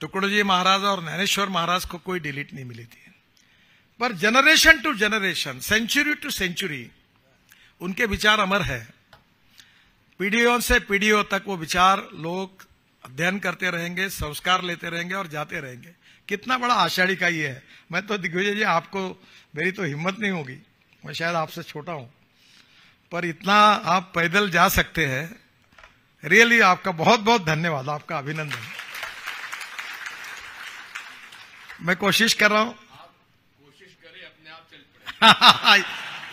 टुकड़ोजी महाराज और ज्ञानेश्वर महाराज को कोई डिलीट नहीं मिली थी। पर generation to generation century to century उनके विचार अमर है। पीढ़ियों से पीढ़ियों तक वो विचार लोग अध्ययन करते रहेंगे, संस्कार लेते रहेंगे और जाते रहेंगे। कितना बड़ा आषाढ़ी का ये है। मैं तो दिग्विजय जी, आपको मेरी तो हिम्मत नहीं होगी। मैं शायद आपसे छोटा हूँ। पर इतना आप पैदल जा सकते हैं। रियली आपका बहुत बहुत धन्यवाद, आपका अभिनंदन। मैं कोशिश कर रहा हूँ। कोशिश करें अपने आप चल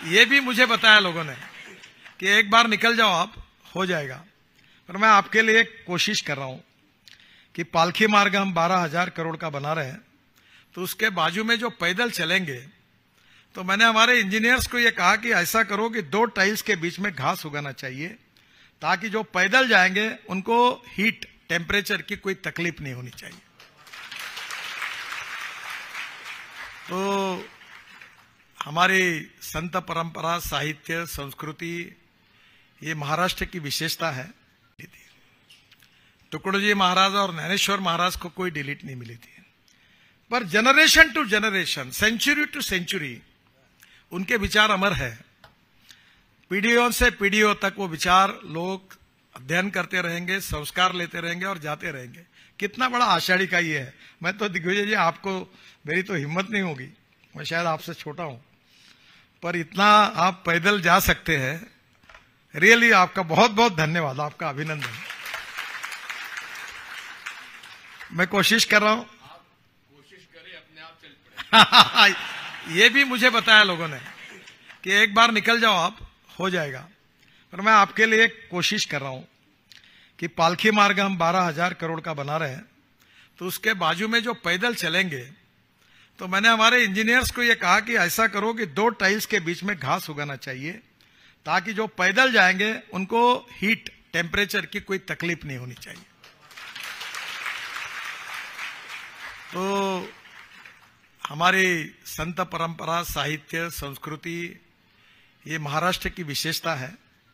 ये भी मुझे बताया लोगों ने कि एक बार निकल जाओ आप, हो जाएगा। पर मैं आपके लिए कोशिश कर रहा हूँ कि पालखी मार्ग हम बारह हज़ार करोड़ का बना रहे हैं तो उसके बाजू में जो पैदल चलेंगे तो मैंने हमारे इंजीनियर्स को यह कहा कि ऐसा करो कि दो टाइल्स के बीच में घास उगाना चाहिए, ताकि जो पैदल जाएँगे, उनको हीट टेम्परेचर की कोई तकलीफ़ नहीं होनी चाहिए। तो हमारी संत परंपरा, साहित्य, संस्कृति, ये महाराष्ट्र की विशेषता है। टुकड़ोजी महाराज और ज्ञानेश्वर महाराज को कोई डिलीट नहीं मिली थी। पर generation to generation century to century उनके विचार अमर है। पीढ़ियों से पीढ़ियों तक वो विचार लोग अध्ययन करते रहेंगे, संस्कार लेते रहेंगे और जाते रहेंगे। कितना बड़ा आषाढ़ी का ये है। मैं तो दिग्विजय जी, आपको, मेरी तो हिम्मत नहीं होगी। मैं शायद आपसे छोटा हूँ। पर इतना आप पैदल जा सकते हैं। रियली आपका बहुत बहुत धन्यवाद, आपका अभिनंदन। मैं कोशिश कर रहा हूँ। कोशिश करें अपने आप चल पड़े ये भी मुझे बताया लोगों ने कि एक बार निकल जाओ आप, हो जाएगा। पर मैं आपके लिए कोशिश कर रहा हूँ। कि पालखी मार्ग हम बारह हज़ार करोड़ का बना रहे हैं तो उसके बाजू में जो पैदल चलेंगे तो मैंने हमारे इंजीनियर्स को यह कहा कि ऐसा करो कि दो टाइल्स के बीच में घास उगाना चाहिए, ताकि जो पैदल जाएँगे, उनको हीट, टेम्परेचर की कोई तकलीफ़ नहीं होनी चाहिए। तो हमारी संत परंपरा, साहित्य, संस्कृति, ये महाराष्ट्र की विशेषता है।